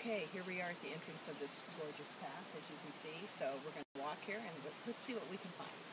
Okay, here we are at the entrance of this gorgeous path, as you can see. So we're going to walk here and let's see what we can find.